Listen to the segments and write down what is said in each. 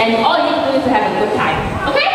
And all you need to do is have a good time. Okay?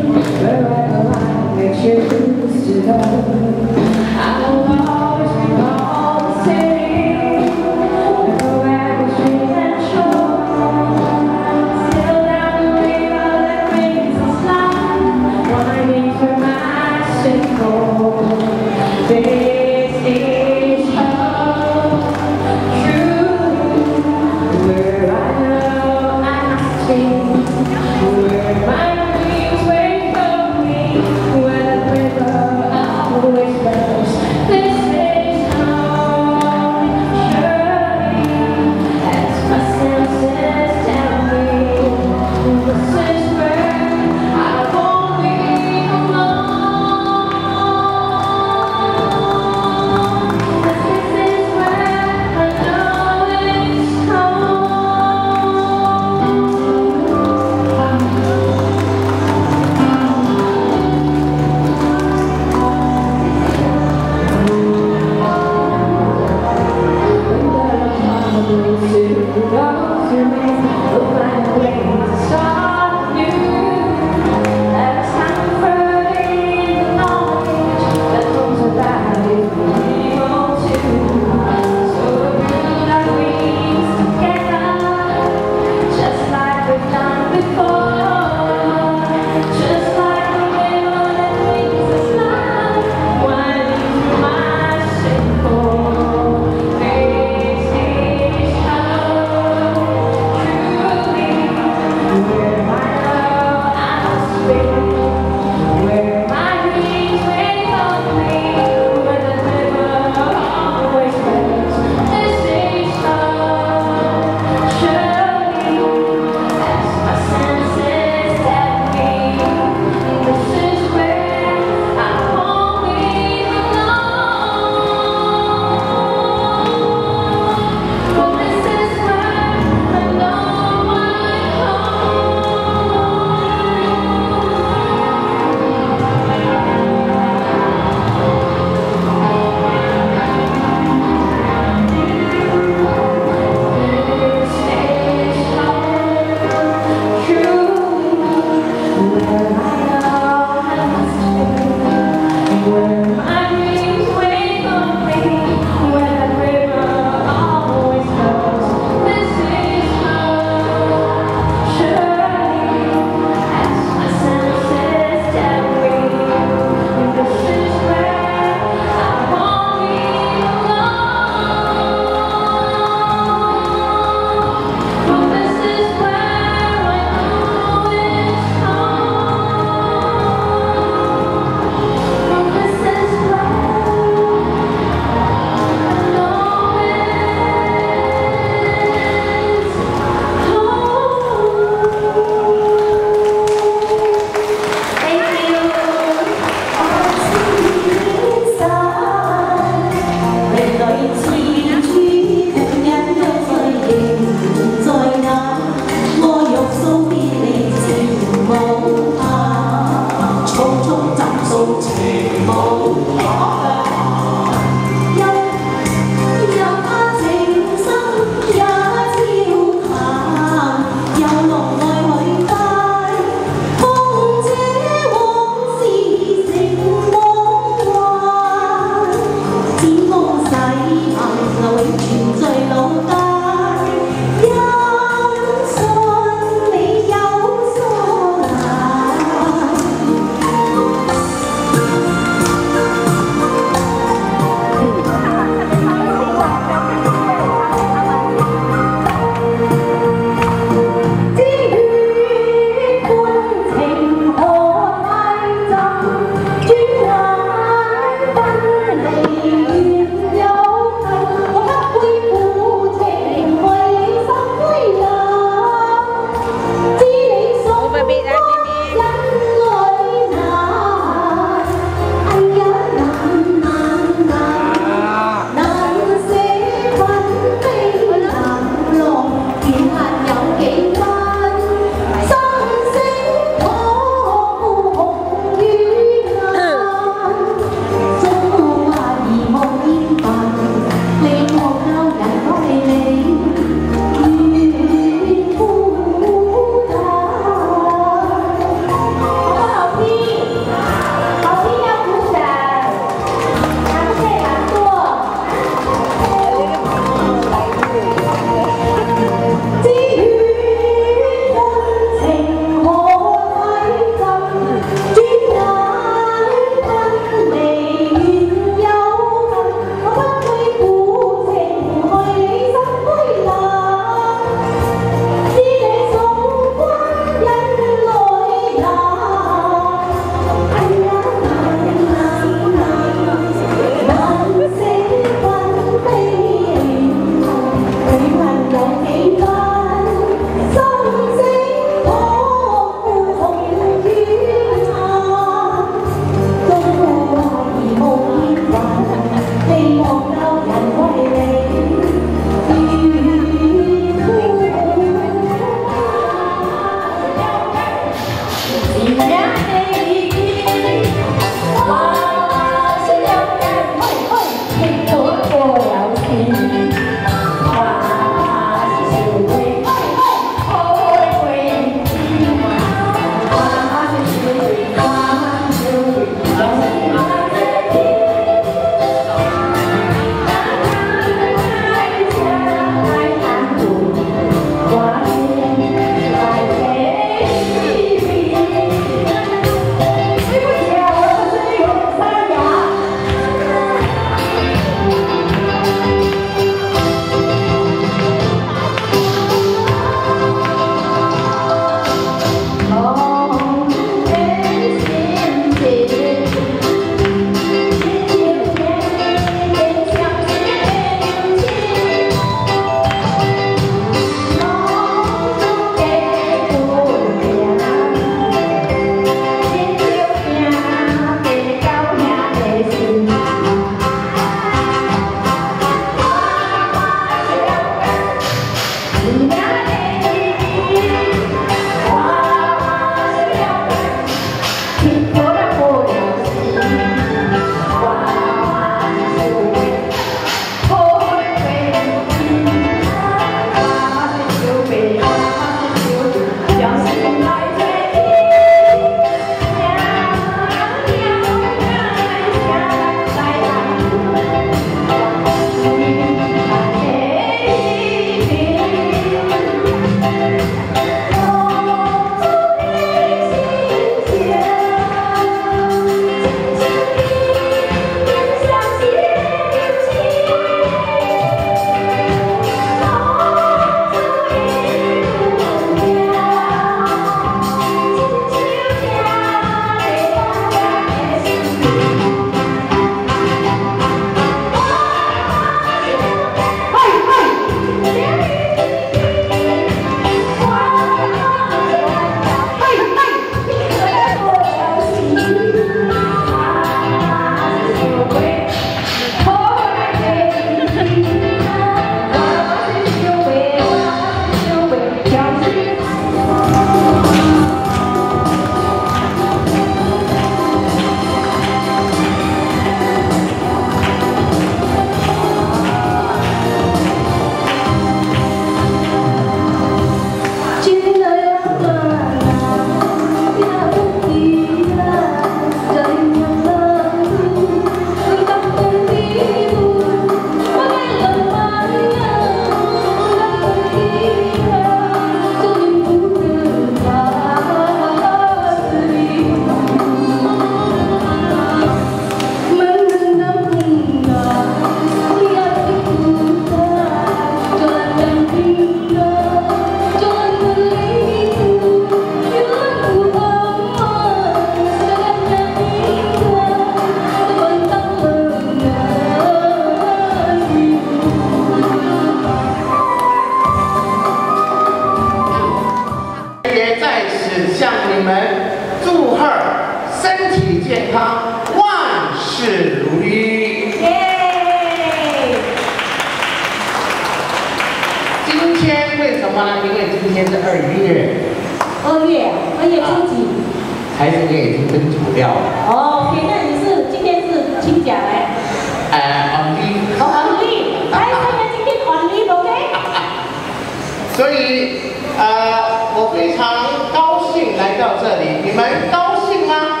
非常高兴来到这里，你们高兴吗？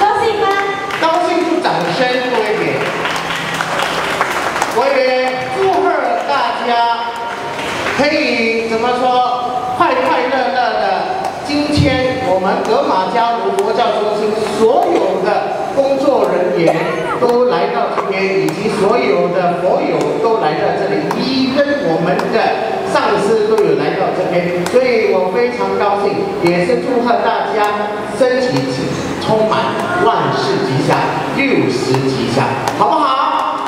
高兴吗？高兴就掌声多一点。我也祝贺大家可以怎么说，快快乐乐的。今天我们格马加卢佛教中心所有的工作人员都来到这边，以及所有的佛友都来到这里，一跟我们的上司都有来到这边，所以我非常高兴，也是祝贺大家身体充满万事吉祥，六十吉祥，好不好？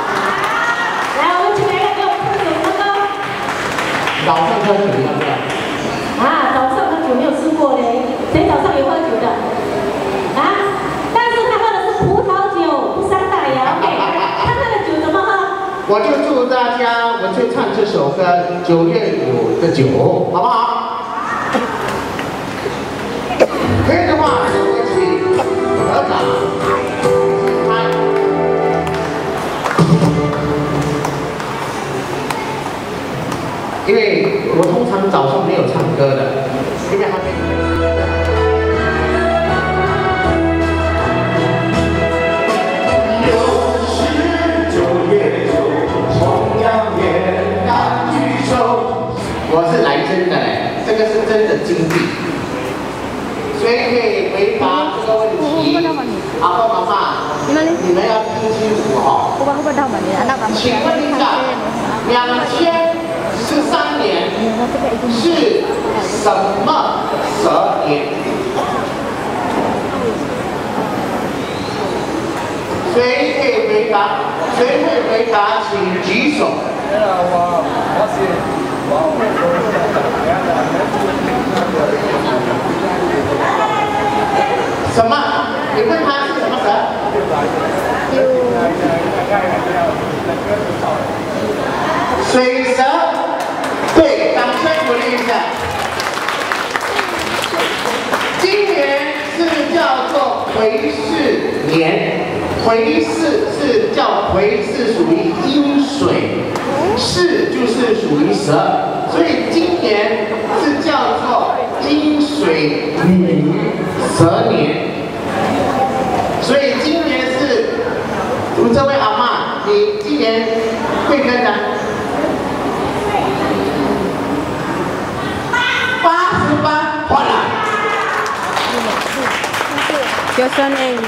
来，我们请来一个给我喝酒哥哥。早上喝酒要不要？啊，早上喝酒没有吃过嘞，谁早上有喝酒的？啊，但是他喝的是葡萄酒，不伤大牙。OK，他那个酒怎么喝？我就祝大家，我就唱这首歌《九月五的酒》，好不好？可以的话，跟我一起合掌，因为我通常早上没有唱歌的，因为还没。是来真的嘞，这个是真的经历，所以可以回答这个问题。阿爸妈妈，你们要听清楚哈、请问一下，两千十三年是什么蛇年？谁可以回答？谁会回答？请举手。什么？你问他是什么蛇？水蛇。对，掌声鼓励一下。今年是叫做癸巳年，癸巳是叫癸是属于阴水，巳就是属于蛇，所以今年是叫做金水女蛇年。所以今年是，我们这位阿嬷，你今年贵庚呢？八十八，换了。有声音。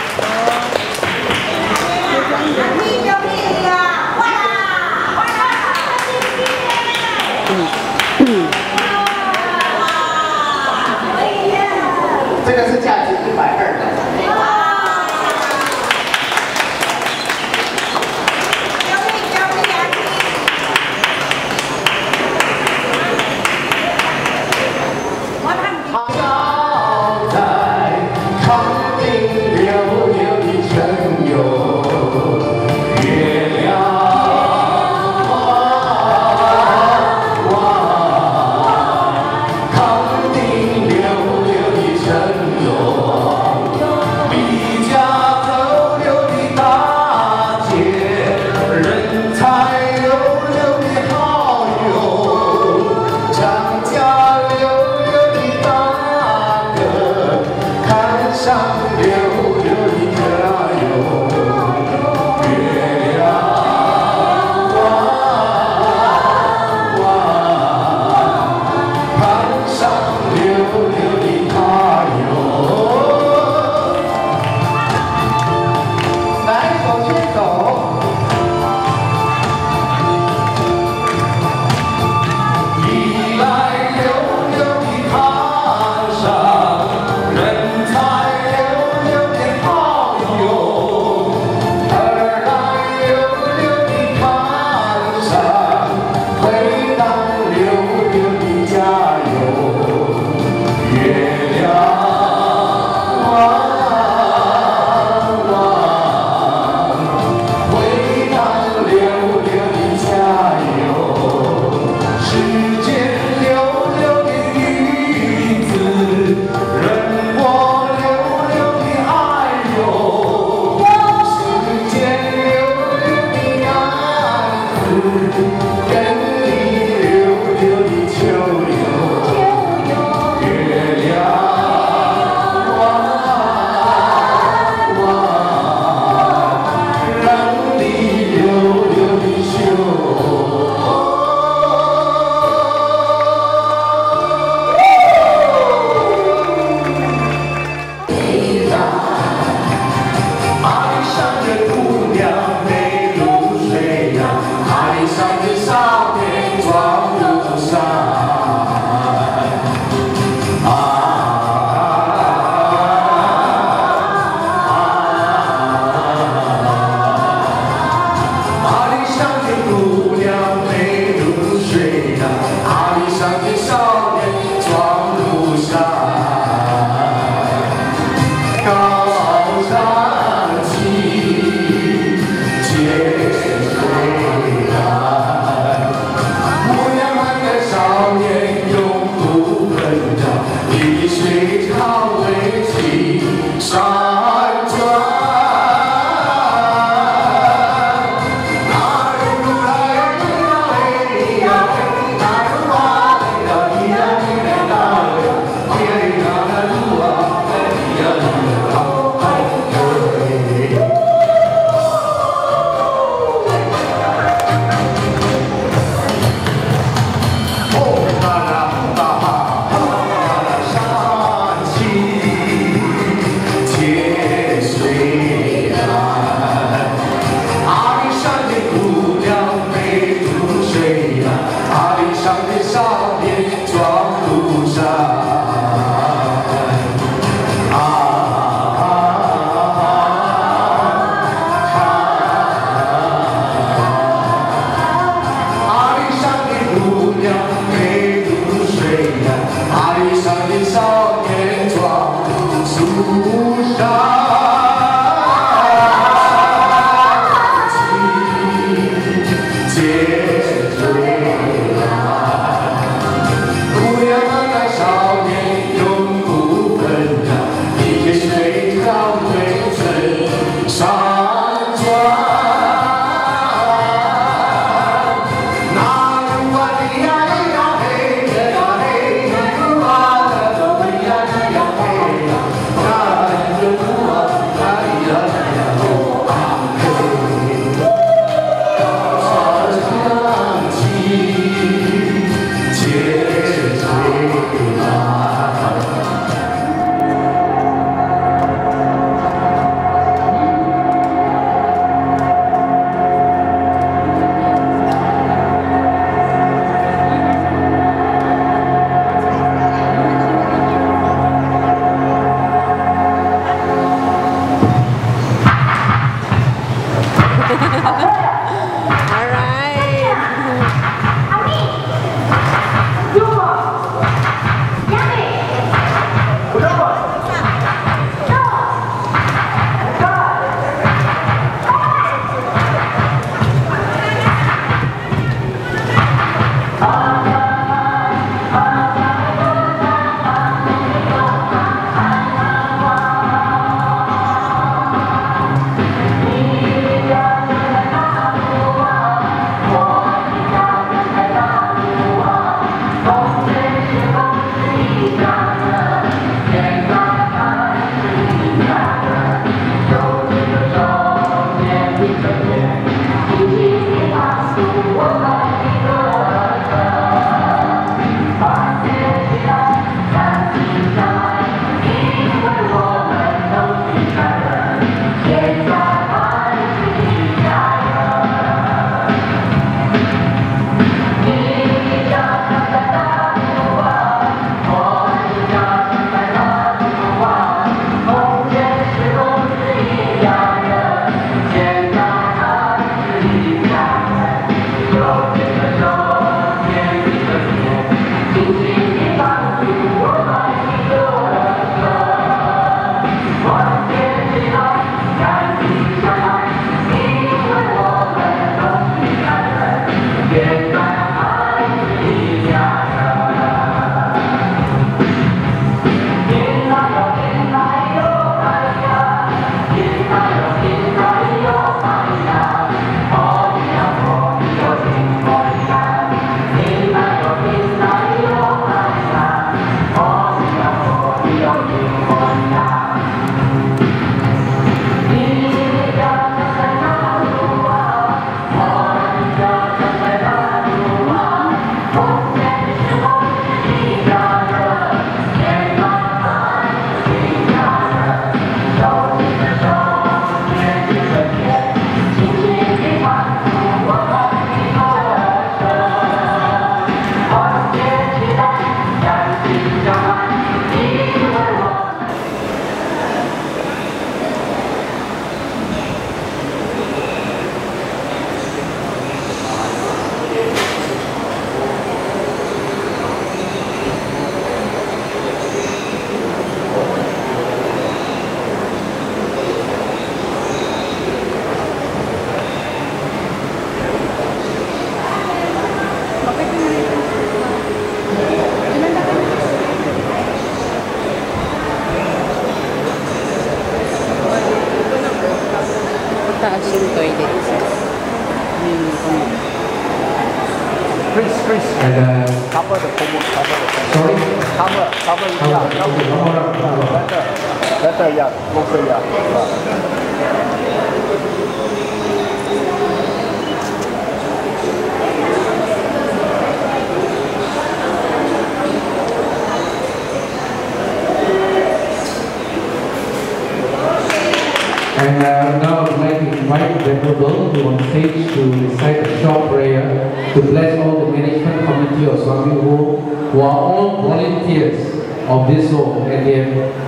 And uh, now I'd like to invite Venerable to on stage to recite a short prayer to bless all the management committee of Swami Wu, who are all volunteers of this home and they have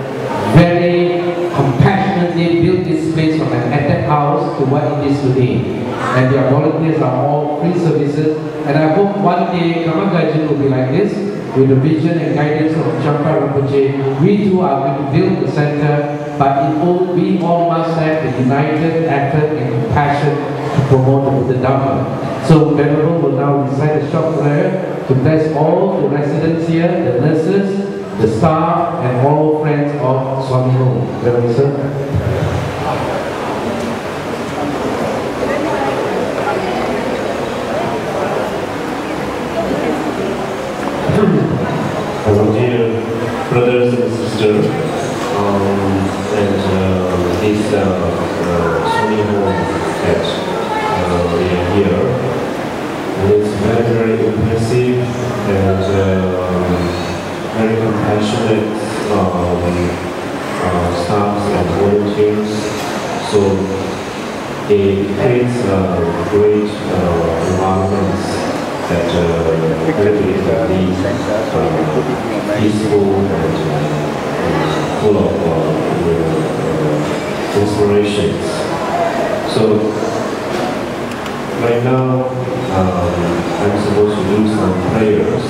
very compassionately built this place from an attic house to what it is today. And their volunteers are all free services. And I hope one day Kamagajan will be like this, with the vision and guidance of Champa Rinpoche. We too are going to build the center, but all, we all must have a united effort and compassion to promote the Dhamma. So Venerable will now recite a short prayer to bless all the residents here, the nurses, the staff, and all friends of Swami Home. Venerable sir. Our dear brothers and sisters, and uh, this uh, uh, home that uh, we are here, it's very, very impressive and um, very compassionate um, uh, staffs and volunteers. So it creates a great uh, environment that uh, everybody peaceful and full of uh, uh, inspirations. So right now um, I'm supposed to do some prayers.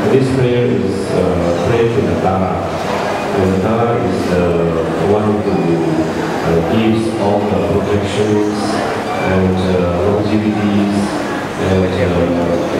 And this prayer is uh, prayer to the Dara. And the Dara is one who uh, gives all the protections and uh, longevities and uh,